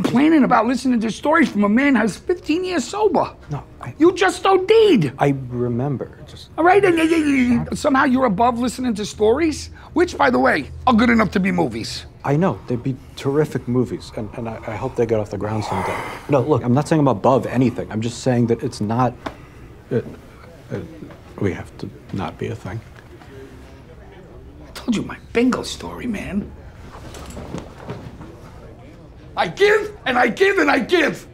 complaining about listening to stories from a man who's 15 years sober. No, I, You just OD'd. I remember. Just All right, and, and- and- somehow you're above listening to stories, which, by the way, are good enough to be movies. I know they'd be terrific movies, and, and I, I hope they get off the ground someday. No, look, I'm not saying I'm above anything. I'm just saying that it's not. It, it, we have to not be a thing. I told you my bingo story, man. I give and I give and I give.